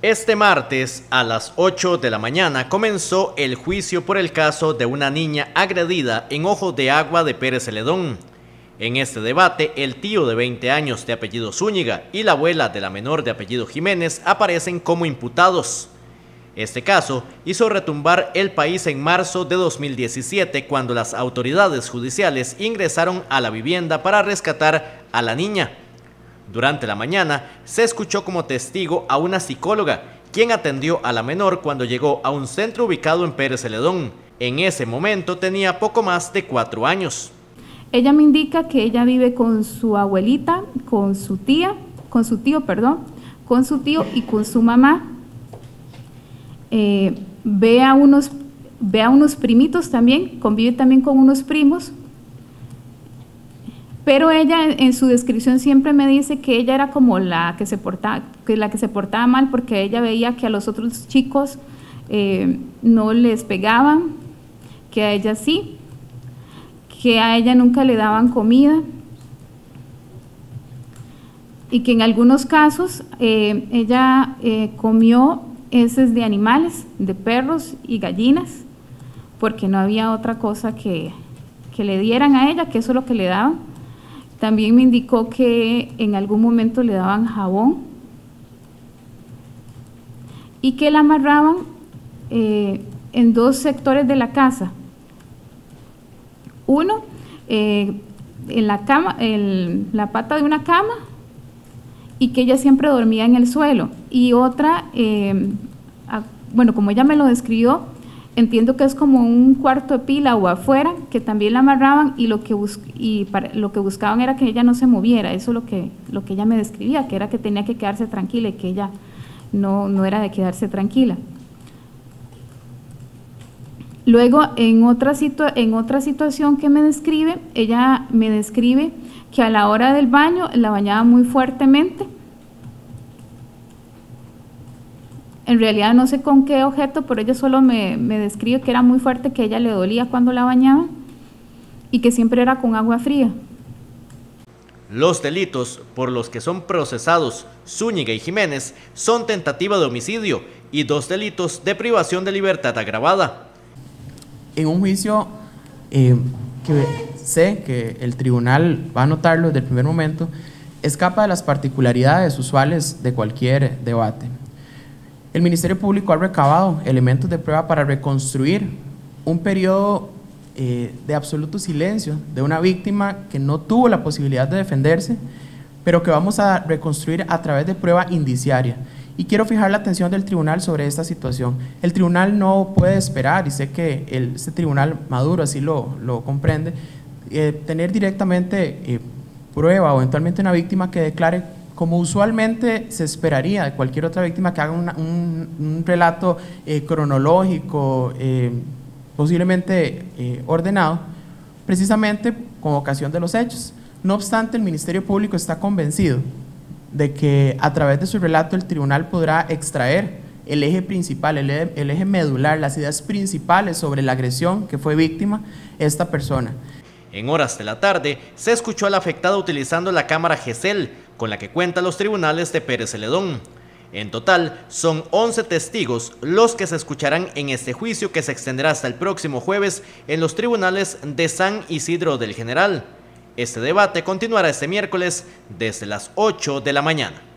Este martes a las 8 de la mañana comenzó el juicio por el caso de una niña agredida en Ojo de Agua de Pérez Celedón. En este debate, el tío de 20 años de apellido Zúñiga y la abuela de la menor de apellido Jiménez aparecen como imputados. Este caso hizo retumbar el país en marzo de 2017 cuando las autoridades judiciales ingresaron a la vivienda para rescatar a la niña. Durante la mañana se escuchó como testigo a una psicóloga, quien atendió a la menor cuando llegó a un centro ubicado en Pérez Celedón. En ese momento tenía poco más de cuatro años. Ella me indica que ella vive con su abuelita, con su tía, con su tío, perdón, con su tío y con su mamá. Eh, ve, a unos, ve a unos primitos también, convive también con unos primos, pero ella en su descripción siempre me dice que ella era como la que se portaba, que la que se portaba mal porque ella veía que a los otros chicos eh, no les pegaban, que a ella sí, que a ella nunca le daban comida y que en algunos casos eh, ella eh, comió heces de animales, de perros y gallinas, porque no había otra cosa que, que le dieran a ella, que eso es lo que le daban. También me indicó que en algún momento le daban jabón y que la amarraban eh, en dos sectores de la casa. Uno, eh, en la cama, la pata de una cama y que ella siempre dormía en el suelo. Y otra, eh, bueno, como ella me lo describió, entiendo que es como un cuarto de pila o afuera, que también la amarraban y lo que, y lo que buscaban era que ella no se moviera, eso es lo que, lo que ella me describía, que era que tenía que quedarse tranquila y que ella no, no era de quedarse tranquila. Luego, en otra, en otra situación que me describe, ella me describe que a la hora del baño la bañaba muy fuertemente, En realidad no sé con qué objeto, pero ella solo me, describe que era muy fuerte, que ella le dolía cuando la bañaba y que siempre era con agua fría. Los delitos por los que son procesados Zúñiga y Jiménez son tentativa de homicidio y dos delitos de privación de libertad agravada. En un juicio eh, que sé que el tribunal va a notarlo desde el primer momento, escapa de las particularidades usuales de cualquier debate. El Ministerio Público ha recabado elementos de prueba para reconstruir un periodo eh, de absoluto silencio de una víctima que no tuvo la posibilidad de defenderse, pero que vamos a reconstruir a través de prueba indiciaria. Y quiero fijar la atención del tribunal sobre esta situación. El tribunal no puede esperar, y sé que el, este tribunal maduro así lo, lo comprende, eh, tener directamente eh, prueba o eventualmente una víctima que declare como usualmente se esperaría de cualquier otra víctima que haga un, relato eh, cronológico, eh, posiblemente eh, ordenado, precisamente con ocasión de los hechos. No obstante, el Ministerio Público está convencido de que a través de su relato el tribunal podrá extraer el eje principal, el eje, medular, las ideas principales sobre la agresión que fue víctima esta persona. En horas de la tarde se escuchó al afectado utilizando la cámara GESEL con la que cuentan los tribunales de Pérez Celedón. En total, son 11 testigos los que se escucharán en este juicio que se extenderá hasta el próximo jueves en los tribunales de San Isidro del General. Este debate continuará este miércoles desde las 8 de la mañana.